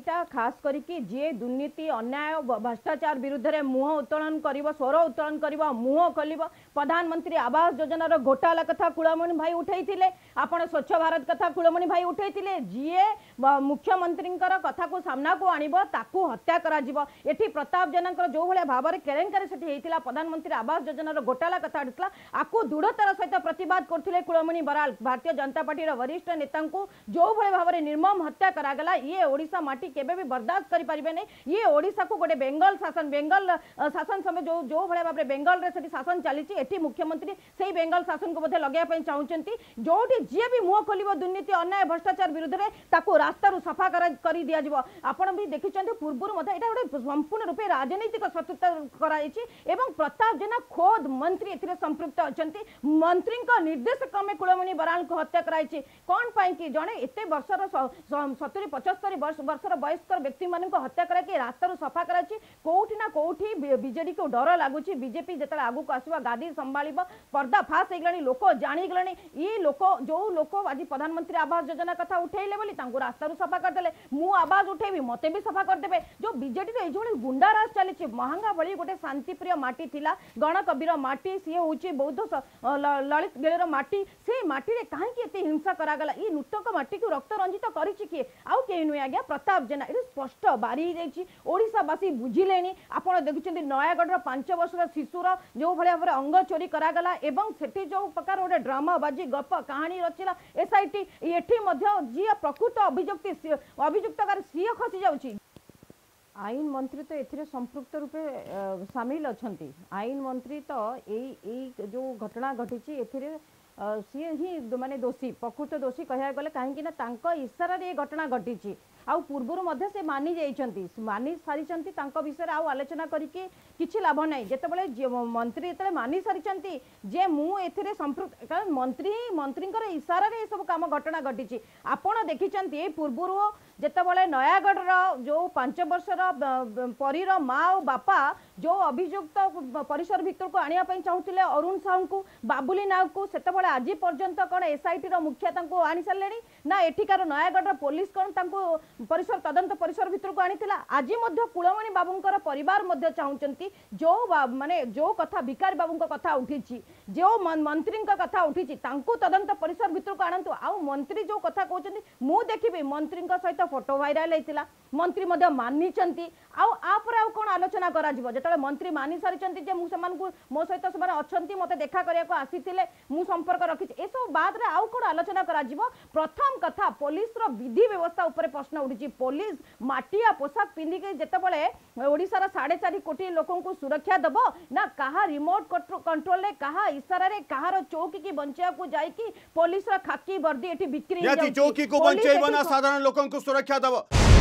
खास करी जी दुर्नीति अन्याय भ्रष्टाचार विरुद्ध मुह उत्तोलन कर स्वर उत्तोलन कर मुह खोल प्रधानमंत्री आवास योजनार घोटाला कथा कूलमणि भाई उठाई आप स्वच्छ भारत कथ कूलमणि भाई उठाई जीए मुख्यमंत्री कथा को सामना को ताकु हत्या करा आत्या प्रताप जेना जो भाया भाव में केलेकारी से प्रधानमंत्री आवास योजनार घोटाला कथ उठाला आपको दृढ़तार सहित प्रतवाद करते कूलमणि बराल भारतीय जनता पार्टी वरिष्ठ नेता जो भाया भाव में निर्मम हत्या करा ये ओडा पार्टी केवे भी बरदास्त करें ये ओडा को गोटे बेंगल शासन बेंगल शासन समय जो जो भाई भाव में बेंगल शासन चली मुख्यमंत्री से ही बेंगल शासन को बोधे लगे चाहते जोटी जी भी मुह खोल दुर्नीति अन्याय भ्रष्टाचार विरोध में रास्तार सफा कर दिज्व आपण भी देखिं पूर्व यहाँ गोटे संपूर्ण रूपए राजनैतिक शत्रुता कराई प्रताप जेना खोद मंत्री ए संपृक्त अच्छा मंत्री निर्देश क्रमे कुलमणि बराल को हत्या कराई कौन पाई जड़े एत वर्ष सतुरी पचस्तरी वर्ष समग्र वयस्कर व्यक्ति मान हत्या कराई रास्तार सफा करोटिना कौटि बजे को डर लगुच बजेपी जिते आगक आसवा गादी संभाल संभा पर्दाफाश होगा लोक जाणीगले ये लोक जो लोक आज प्रधानमंत्री आवास योजना कथ उठेले रास्त सफा करदे मु आवाज उठेबी मत भी सफा करदे जो विजेडी ये गुंडाराज चली महांगा भाई गोटे शांति प्रिय मटी थी गणकबीर मटी सी हूँ बौद्ध ललित गिलर मटी से मटी कहीं हिंसा करागला ये नूतक मटी को रक्त रंजित करे किए आउ कहीं नुहे आज्ञा प्रताप ଜେନା ଏଇଟା ସ୍ପଷ୍ଟ ବାରି ହେଇଯାଇଛି ଓଡ଼ିଶାବାସୀ ବୁଝିଲେଣି ଆପଣ ଦେଖୁଛନ୍ତି ନୟାଗଡ଼ର ପାଞ୍ଚ ବର୍ଷର ଶିଶୁର ଯେଉଁଭଳି ଭାବରେ ଅଙ୍ଗ ଚୋରି କରାଗଲା ଏବଂ ସେଠି ଯେଉଁ ପ୍ରକାର ଗୋଟେ ବାଜି ଗପ କାହାଣୀ ରଚିଲା ଏସ୍ଆଇଟି ଏଠି ମଧ୍ୟ ଯିଏ ପ୍ରକୃତ ଅଭିଯୁକ୍ତି ଅଭିଯୁକ୍ତକାରୀ ସିଏ ଖସି ଯାଉଛି ଆଇନ ମନ୍ତ୍ରୀ ତ ଏଥିରେ ସମ୍ପୃକ୍ତ ରୂପେ ସାମିଲ ଅଛନ୍ତି ଆଇନ ମନ୍ତ୍ରୀ ତ ଏଇ ଏଇ ଯେଉଁ ଘଟଣା ଘଟିଛି ଏଥିରେ ସିଏ ହିଁ ମାନେ ଦୋଷୀ ପ୍ରକୃତ ଦୋଷୀ କହିବାକୁ ଗଲେ କାହିଁକି ନା ତାଙ୍କ ଇସାରାରେ ଏ ଘଟଣା ଘଟିଛି ଆଉ ପୂର୍ବରୁ ମଧ୍ୟ ସେ ମାନି ଯାଇଛନ୍ତି ମାନି ସାରିଛନ୍ତି ତାଙ୍କ ବିଷୟରେ ଆଉ ଆଲୋଚନା କରିକି କିଛି ଲାଭ ନାହିଁ ଯେତେବେଳେ ମନ୍ତ୍ରୀ ଯେତେବେଳେ ମାନି ସାରିଛନ୍ତି ଯେ ମୁଁ ଏଥିରେ ସମ୍ପୃକ୍ତ କାରଣ ମନ୍ତ୍ରୀ ହିଁ ମନ୍ତ୍ରୀଙ୍କର ଇସାରାରେ ଏସବୁ କାମ ଘଟଣା ଘଟିଛି ଆପଣ ଦେଖିଛନ୍ତି ଏଇ ପୂର୍ବରୁ ଯେତେବେଳେ ନୟାଗଡ଼ର ଯେଉଁ ପାଞ୍ଚ ବର୍ଷର ପରୀର ମା ଓ ବାପା ଯେଉଁ ଅଭିଯୁକ୍ତ ପରିସର ଭିତରକୁ ଆଣିବା ପାଇଁ ଚାହୁଁଥିଲେ ଅରୁଣ ସାହୁଙ୍କୁ ବାବୁଲି ନାୟକକୁ ସେତେବେଳେ କେବଳ ଆଜି ପର୍ଯ୍ୟନ୍ତ କ'ଣ ଏସ୍ଆଇଟିର ମୁଖିଆ ତାଙ୍କୁ ଆଣିସାରିଲେଣି ନା ଏଠିକାର ନୟାଗଡ଼ର ପୋଲିସ କ'ଣ ତାଙ୍କୁ ପରିସର ତଦନ୍ତ ପରିସର ଭିତରକୁ ଆଣିଥିଲା ଆଜି ମଧ୍ୟ କୁଳମଣି ବାବୁଙ୍କର ପରିବାର ମଧ୍ୟ ଚାହୁଁଛନ୍ତି ଯେଉଁ ମାନେ ଯେଉଁ କଥା ଭିକାରୀ ବାବୁଙ୍କ କଥା ଉଠିଛି ଯେଉଁ ମନ୍ତ୍ରୀଙ୍କ କଥା ଉଠିଛି ତାଙ୍କୁ ତଦନ୍ତ ପରିସର ଭିତରକୁ ଆଣନ୍ତୁ ଆଉ ମନ୍ତ୍ରୀ ଯେଉଁ କଥା କହୁଛନ୍ତି ମୁଁ ଦେଖିବି ମନ୍ତ୍ରୀଙ୍କ ସହିତ ଫଟୋ ଭାଇରାଲ ହେଇଥିଲା मंत्री मानी आपर आउ कौन आलोचना करते मंत्री मानि सारी मो सहित अच्छा मतलब देखा करने आसी संपर्क रखी एस बाद कौन आलोचना प्रथम कथा पुलिस विधि व्यवस्था उपर प्रश्न उठी पुलिस मटिया पोशाक पिंधिक जितेबाड़ साढ़े चार कोटी लोक सुरक्षा दब ना क्या रिमोट कंट्रोल क्या इशारे कहार चौकी की बंचा पुलिस खाकी बर्दी बिक्री चौकी को बंचा साधारण लोक सुरक्षा दबा